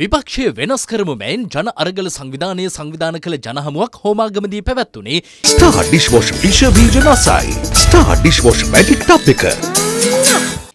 විපක්ෂය වෙනස් කරමු මෙයින් ජන අරගල සංවිධානය සංවිධාන කළ ජනහමුවක් හෝමාගමදී පැවැත්වුණේ ස්ටාර් ඩිශ්වෝෂ විෂ බීජ නසයි ස්ටාර් ඩිශ්වෝෂ මැජික් ටප් එක.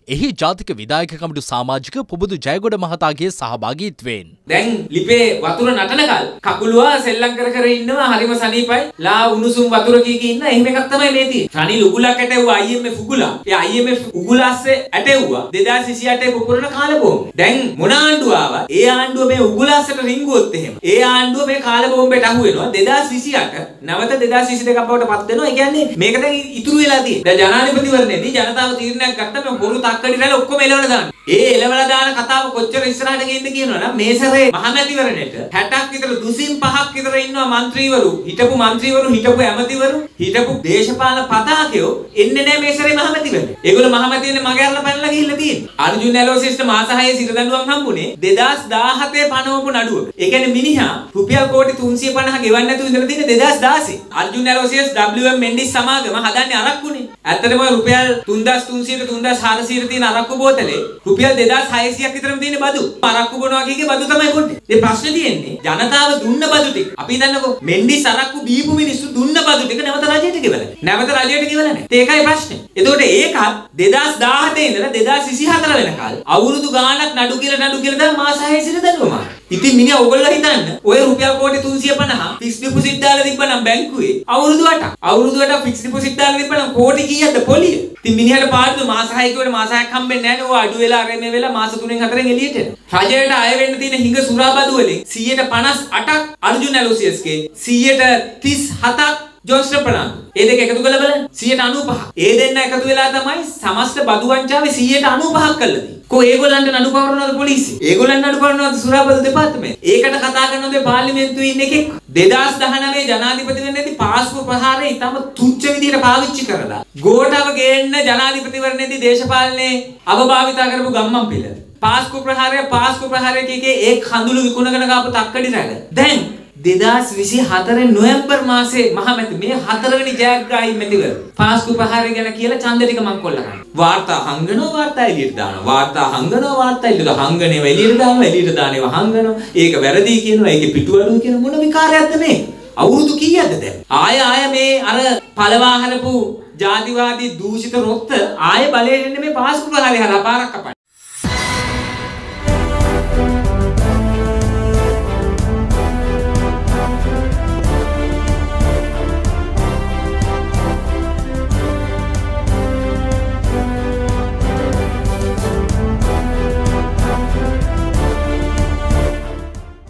එහි ජාතික විදායකකමට සාමාජික පුබුදු ජයගොඩ මහතාගේ සහභාගීත්වයෙන්. දැන් ලිපේ වතුර නටනකල් කකුලුවා සෙල්ලම් කර කර ඉන්නවා හරිම සනීපයි ලා උණුසුම් වතුර කී කී ඉන්න එහෙම එකක් තමයි මේ තියෙන්නේ. රනිල් උගුලක් ඇටෙව්වා IMF උගුලා. ඒ IMF උගුලස්සේ ඇටෙව්වා 2028 පුපුරන කාලබෝම්බ. දැන් මොන ආණ්ඩුව ආවත් ඒ ආණ්ඩුව මේ උගුලස්සට රිංගුවොත් එහෙම. ඒ ආණ්ඩුව මේ කාලබෝම්බෙට අහු වෙනවා 2028 නැවත 2022ක් බවට පත් වෙනවා. ඒ කියන්නේ මේක දැන් ඉතුරු වෙලා තියෙන්නේ. දැන් ජනාධිපතිවරණයේදී ජනතාව තීරණයක් ගත්තා මේ බොරු සක්කඩි රැළ ඔක්කොම එලවලා දාන්න. ඒ එලවලා දාන කතාව කොච්චර ඉස්සරහට ගේන්න කියනවනම් මේ සැරේ මහමැතිවරණයට 60ක් විතර 205ක් විතර ඉන්නවා മന്ത്രിවරු, හිටපු മന്ത്രിවරු, හිටපු ඇමතිවරු, හිටපු දේශපාලන පතාකයෝ එන්නේ නැහැ මේ සැරේ මහමැතිවරණයට. ඒගොල්ලෝ මහමැතිවරණේ මග අරලා පැනලා ගිහිල්ලා තියෙන්නේ. අර්ජුන් ඇලෝසිස්ට මාස 6 සිර දඬුවම් හම්බුනේ 2017 පනවපු නඩුව. ඒ කියන්නේ මිනිහා රුපියල් කෝටි 350 ගෙවන්න නැතුව ඉඳලා තියෙන්නේ 2016. අර්ජුන් ඇලෝසිස් WM මෙන්ඩිස් සමාගම හදන්නේ අරක්කුනේ. ඇත්තටම රුපියල් 3300 3400 තියෙන අරක්කු බෝතලේ රුපියල් 2600ක් විතරම තියෙන බදු. අරක්කු බොනවා කියගේ බදු තමයි පොඩ්ඩේ. ඒ ප්‍රශ්නේ තියෙන්නේ ජනතාව දුන්න බදු ටික. අපි හිතන්නකෝ මෙන්ඩිස් අරක්කු බීපු මිනිස්සු දුන්න බදු ටික නැවත රජයට ගෙවලා. නැවත රජයට ගෙවලා නැහැ. ඒකයි ප්‍රශ්නේ. එතකොට ඒකත් 2017 ඉඳලා 2024 වෙනකල් අවුරුදු ගාණක් නඩු කියලා නඩු කියලා දාලා මාස 6 සිට දඬුවම. ඉතින් මිනිහා ඔයගොල්ලෝ හිතන්න. ඔය රුපියල් කෝටි 350 ෆික්ස් ඩිපොසිට් දාලා තිබ්බනම් බැංකුවේ අවුරුදු 8ක් අවුරුදු 8ක් ෆික්ස් ඩිපොසිට් දාලා තිබ්බනම් කෝටි කීයක්ද? පොලිය. ඉතින් මිනිහට පාඩුද මාස 6 කියවට මාස 6ක් හම්බෙන්නේ නැහැ නේ ඔය අඩු වෙලා අර මේ වෙලා මාස 3න් 4න් එළියට එනවා. රජයට අය වෙන්න තියෙන හිඟ සුරාබදු වලින් 158ක් අර්ජුන ඇලෝසියස්ගේ 137ක් ජෝස්ටර් ප්‍රනාන්දු. ඒ දෙක එකතු කරලා බලන්න 195. ඒ දෙන්න එකතු වෙලා තමයි සමස්ත බදු වංචාවේ 195ක් කළා තියෙන්නේ. කො ඒගොල්ලන්ට නඩු පවරනවද පොලිසිය? ඒගොල්ලන් නඩු පවරනවද සුරාබදු දෙපාර්තමේන්තුව? ඒකට කතා කරනවද පාර්ලිමේන්තුවේ ඉන්න එකෙක්? 2019 ජනාධිපති වෙන්නේදී පාස්කු ප්‍රහාරය ඊටම තුච්ච විදිහට පාවිච්චි කරලා ගෝඨාව ගේන්න ජනාධිපතිවරණයේදී දේශපාලනේ අවභාවිතා කරපු ගම්මන් පිළ. පාස්කු ප්‍රහාරය පාස්කු ප්‍රහාරය කීකේ ඒ කඳුළු විකුණගෙන ගාපු තක්කඩි රැළ. දැන් 2024 නොවැම්බර් මාසේ මහමැති මේ හතරවෙනි ජයග්‍රාහී මැතිවර පාස්කු ප්‍රහාරය ගැන කියලා ඡන්ද ටික මම කොල්ල ගන්න. වාර්තා හංගනවා වාර්තා එළියට දානවා. වාර්තා හංගනවා වාර්තා එළියට හංගනේව එළියට දානවා එළියට දානේව හංගනවා. ඒක වැරදි කියනවා. ඒකේ පිටුවඩුව කියන මොන විකාරයක්ද මේ? අවුරුදු කීයක්ද දැන්? ආය ආය මේ අර පළවා හරපු ජාතිවාදී දූෂිත රොත්ත ආය බලයෙන් මේ පාස්කු ප්‍රහාරය හරහා පාරක් කපන්න.